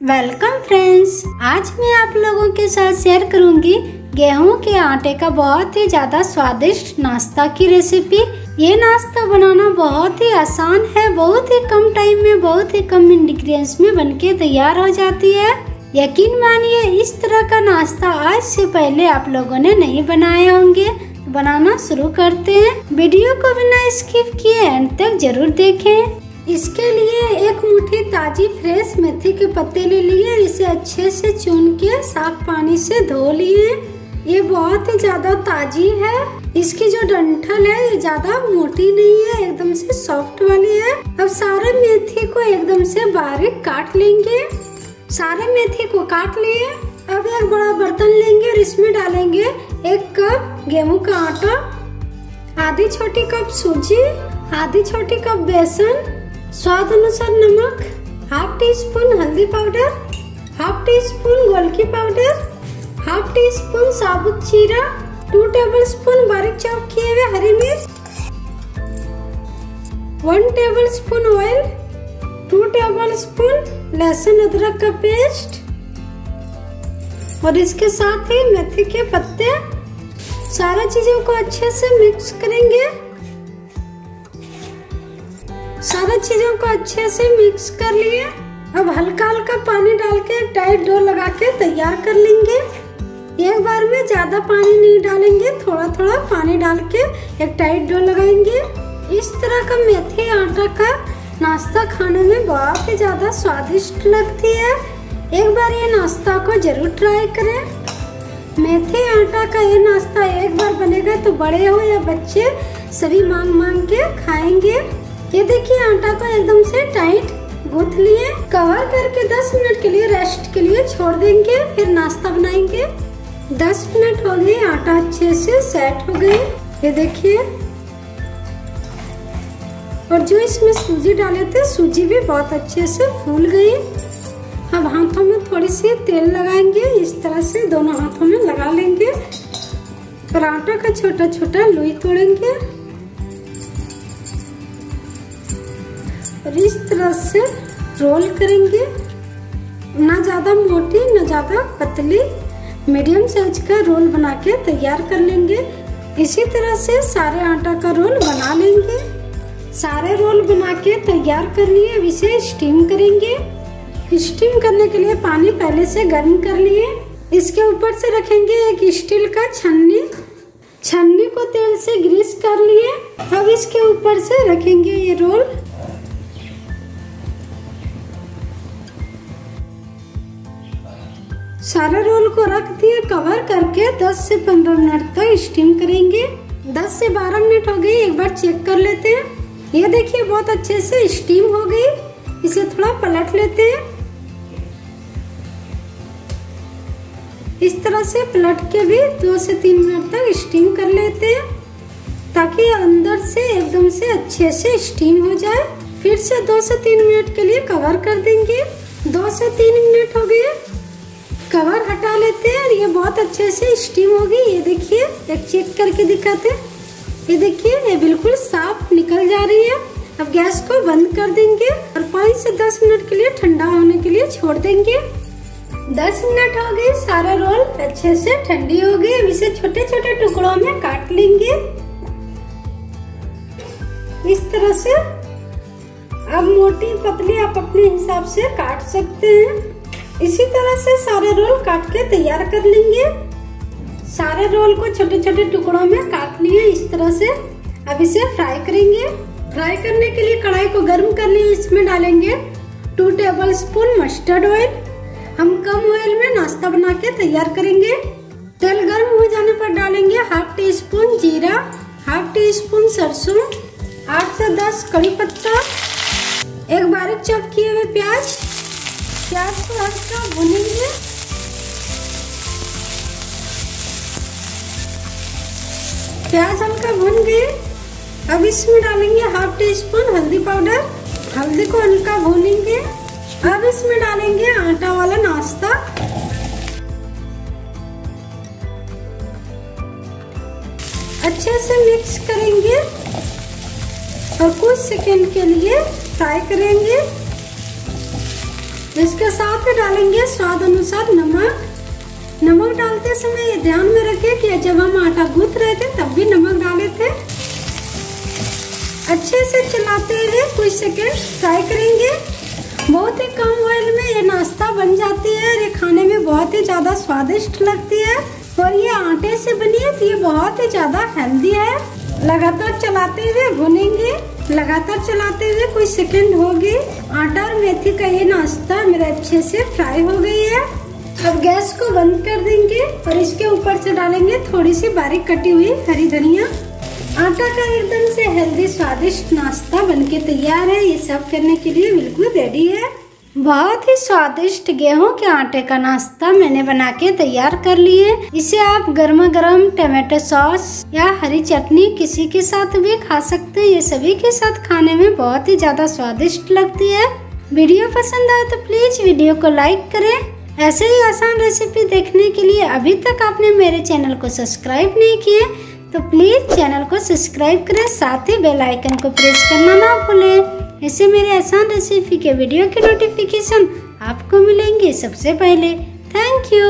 Welcome friends आज मैं आप लोगों के साथ शेयर करूँगी गेहूँ के आटे का बहुत ही ज़्यादा स्वादिष्ट नाश्ता की रेसिपी ये नाश्ता बनाना बहुत ही आसान है, बहुत ही कम टाइम में, बहुत ही कम इंग्रेडिएंट्स में बनके तैयार हो जाती है। यकीन मानिए, इस तरह का नाश्ता आज से पहले आप लोगों ने नहीं बनाए होंगे। बनाना शुरू करते हैं। वीडियो को बिना स्किप किए एंड तक ज़रूर देखें। इसके लिए एक मुट्ठी ताजी फ्रेश मेथी के पत्ते ले लिए, इसे अच्छे से चुन के साफ़ पानी से धो लिए। ये बहुत ही ज़्यादा ताजी है। इसकी जो डंठल है, ये ज़्यादा मोटी नहीं है, एकदम से सॉफ्ट वाली है। अब सारे मेथी को एकदम से बारीक काट लेंगे। सारे मेथी को काट लिए। अब एक बड़ा बर्तन लेंगे और इसमें डालेंगे एक कप गेहूँ का आटा, आधी छोटी कप सूजी, आधी छोटी कप बेसन स्वाद अनुसार नमक हाफ़ टी स्पून हल्दी पाउडर हाफ़ टी स्पून गोलकी पाउडर हाफ़ टी स्पून साबुत जीरा टू टेबल स्पून बारीक चॉप किए हुए हरी मिर्च one tablespoon oil two tablespoon लहसुन अदरक का पेस्ट और इसके साथ ही मेथी के पत्ते सारा चीज़ों को अच्छे से मिक्स करेंगे। सारा चीज़ों को अच्छे से मिक्स कर लिए। अब हल्का हल्का पानी डाल के टाइट डो लगा के तैयार कर लेंगे। एक बार में ज़्यादा पानी नहीं डालेंगे थोड़ा थोड़ा पानी डाल के एक टाइट डो लगाएँगे। इस तरह का मेथी आटा का नाश्ता खाने में बहुत ही ज़्यादा स्वादिष्ट लगती है। एक बार ये नाश्ता को ज़रूर ट्राई करें। मेथी आटा का ये नाश्ता एक बार बनेगा तो बड़े हो या बच्चे सभी मांग मांग के खाएँगे। ये देखिए, आटा को एकदम से टाइट गूथ लिए कवर करके 10 मिनट के लिए रेस्ट के लिए छोड़ देंगे, फिर नाश्ता बनाएँगे। 10 मिनट हो गए, आटा अच्छे से सेट हो गए। ये देखिए। और जो इसमें सूजी डाले थे, सूजी भी बहुत अच्छे से फूल गई। अब हाथों में थोड़ी सी तेल लगाएँगे, इस तरह से दोनों हाथों में लगा लेंगे। और आटा का छोटा छोटा लुई तोड़ेंगे। और इस तरह से रोल करेंगे। ना ज़्यादा मोटी, ना ज़्यादा पतली मीडियम साइज़ का रोल बना के तैयार कर लेंगे। इसी तरह से सारे आटा का रोल बना लेंगे। सारे रोल बना के तैयार कर लिए अब इसे स्टीम करेंगे। स्टीम करने के लिए पानी पहले से गर्म कर लिए। इसके ऊपर से रखेंगे एक स्टील का छन्नी। छन्नी को तेल से ग्रीस कर लिए। अब इसके ऊपर से रखेंगे ये रोल सारे रोल को रख दिए कवर करके 10 से 15 मिनट तक तो स्टीम करेंगे। 10 से 12 मिनट हो गई एक बार चेक कर लेते हैं। ये देखिए, बहुत अच्छे से स्टीम हो गई। इसे थोड़ा पलट लेते हैं। इस तरह से पलट के भी दो से तीन मिनट तक स्टीम कर लेते हैं, ताकि अंदर से एकदम से अच्छे से स्टीम हो जाए। फिर से दो से तीन मिनट के लिए कवर कर देंगे। दो से तीन मिनट हो गए। कवर हटा लेते हैं और ये बहुत अच्छे से स्टीम होगी। ये देखिए, एक चेक करके दिखाते हैं। ये देखिए, ये बिल्कुल साफ़ निकल जा रही है। अब गैस को बंद कर देंगे और पाँच से दस मिनट के लिए ठंडा होने के लिए छोड़ देंगे। दस मिनट हो गए, सारा रोल अच्छे से ठंडी हो गई। अब इसे छोटे छोटे टुकड़ों में काट लेंगे। इस तरह से अब मोटी पतली आप अपने हिसाब से काट सकते हैं। इसी तरह से सारे रोल काट के तैयार कर लेंगे। सारे रोल को छोटे छोटे टुकड़ों में काट लिए, इस तरह से। अब इसे फ्राई करेंगे। फ्राई करने के लिए कढ़ाई को गर्म कर लिए, इसमें डालेंगे two tablespoon mustard oil हम कम ऑयल में नाश्ता बना के तैयार करेंगे। तेल गर्म हो जाने पर डालेंगे हाफ़ टी स्पून जीरा हाफ़ टी स्पून सरसों, आठ से दस कड़ी पत्ता, एक बारीक चॉप किए हुए प्याज प्याज को हल्का भुनेंगे? प्याज हल्का भुन गए? अब इसमें डालेंगे हाफ़ टी स्पून हल्दी पाउडर हल्दी को हल्का भूनेंगे। अब इसमें डालेंगे आटा वाला नाश्ता। अच्छे से मिक्स करेंगे और कुछ सेकंड के लिए फ्राई करेंगे। इसके साथ डालेंगे स्वाद अनुसार नमक। नमक डालते समय ध्यान में रखें कि जब हम आटा गूंथ रहे थे, तब भी नमक डाले थे। अच्छे से चलाते हुए कुछ सेकंड फ्राई करेंगे। बहुत ही कम ऑयल में ये नाश्ता बन जाती है और ये खाने में बहुत ही ज़्यादा स्वादिष्ट लगती है। और ये आटे से बनी है तो ये बहुत ही ज़्यादा हेल्दी है। लगातार चलाते हुए भुनेंगे। लगातार चलाते हुए कुछ सेकंड हो गए आटा और मेथी का ये नाश्ता मेरा अच्छे से फ्राई हो गई है। अब गैस को बंद कर देंगे और इसके ऊपर से डालेंगे थोड़ी सी बारीक कटी हुई हरी धनिया। आटा का एकदम से हेल्दी स्वादिष्ट नाश्ता बनके तैयार है। ये सब करने के लिए बिल्कुल रेडी है। बहुत ही स्वादिष्ट गेहूँ के आटे का नाश्ता मैंने बना के तैयार कर लिए इसे आप गर्मा गर्म टमाटो सॉस या हरी चटनी किसी के साथ भी खा सकते हैं। ये सभी के साथ खाने में बहुत ही ज़्यादा स्वादिष्ट लगती है। वीडियो पसंद आए तो प्लीज़ वीडियो को लाइक करें। ऐसे ही आसान रेसिपी देखने के लिए अभी तक आपने मेरे चैनल को सब्सक्राइब नहीं किए तो प्लीज़ चैनल को सब्सक्राइब करें। साथ ही बेल आइकन को प्रेस करना ना भूलें। इससे मेरे आसान रेसिपी के वीडियो के नोटिफिकेशन आपको मिलेंगे सबसे पहले। Thank you